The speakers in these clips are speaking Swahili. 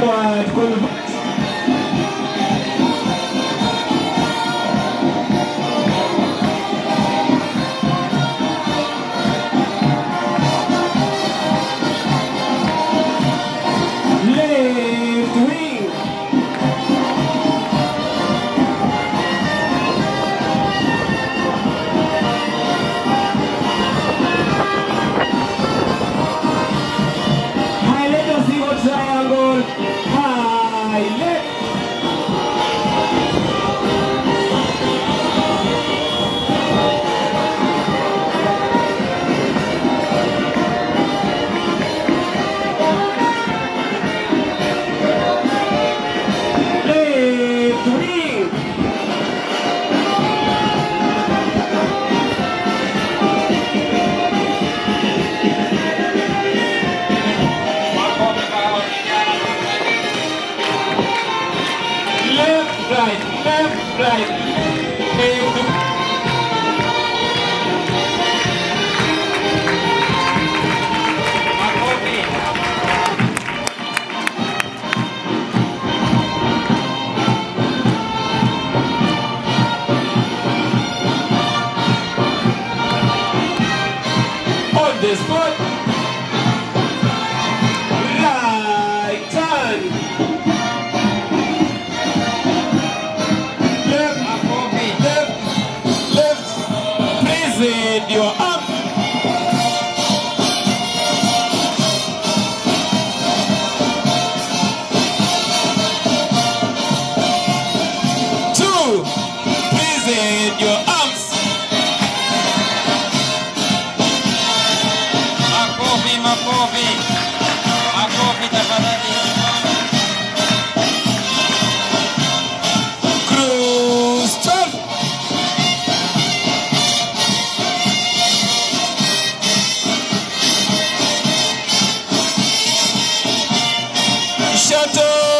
Kwa on the spot. Right turn. Left, Makofi. left, left. Present your Santo.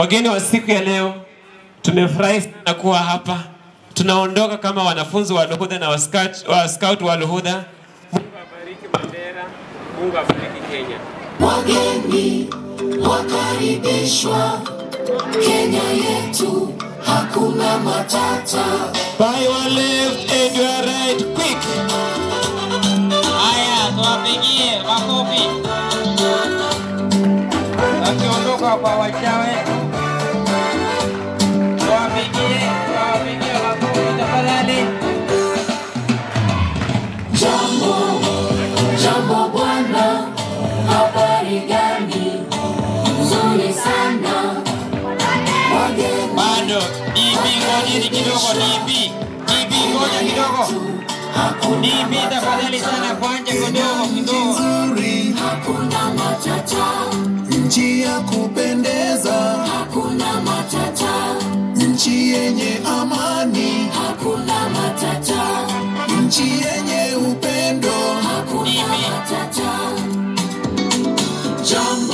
Wageni wa siku ya leo, tumefurahi sana kuwa hapa. Tunaondoka kama wanafunzi wa Luhudha na wa scout wa, scout wa Luhudha. Mungu abariki Mandera. Mungu abariki Kenya. Wageni wakaribishwa Kenya yetu, hakuna matata. By your left and your right, quick. Haya, tuwapigie makofi. Wakiondoka kwa wachawe. bado DB ngojeni kidogo DB DB ngoja kidogo. DB tafadhali sana kwanja kidogo kidogo. hakuna matata. Nchi ya kupendeza. Hakuna matata. Nchi yenye amani. Hakuna matata. Nchi yenye upendo. Hakuna matata. Jump.